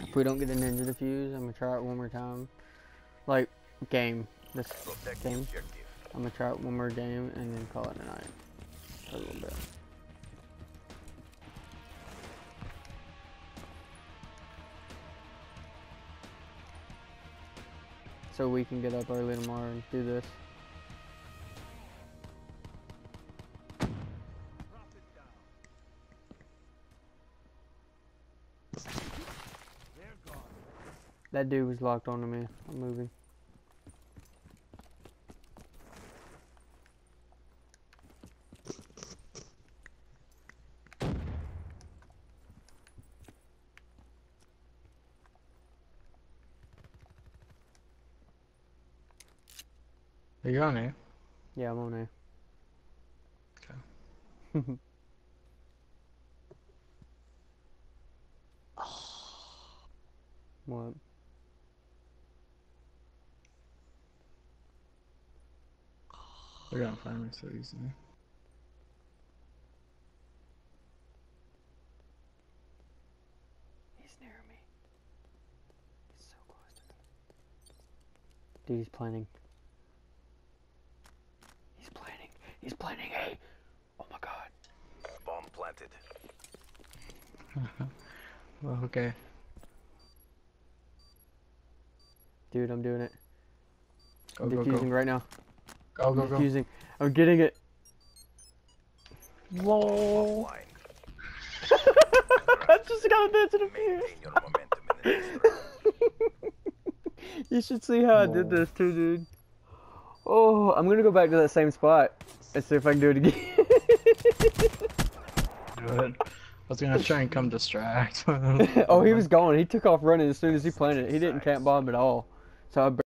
If we don't get a ninja defuse, I'm gonna try it one more time. Like, game. This Protect game. objective. I'm gonna try it one more game and then call it a night. For a little bit. So we can get up early tomorrow and do this. That dude was locked onto me. I'm moving. Are you on it? Yeah, I'm on A. Okay. Ah. what? They're gonna find me so easily. He's near me. He's so close to me. Dude, he's planning. He's planning. He's planning A. Oh my god. Bomb planted. Well, okay. Dude, I'm doing it. Go, I'm go, defusing go. right now. Go, I'm go, go. defusing. I'm getting it. Whoa. I just got a dance in the Maintain your momentum in the next round. You should see how I did this too, dude. Oh, I'm gonna go back to that same spot and see if I can do it again. Do it. I was gonna try and come distract. oh, he was gone. He took off running as soon as he planted it. He didn't camp bomb at all. So I